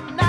Now I'm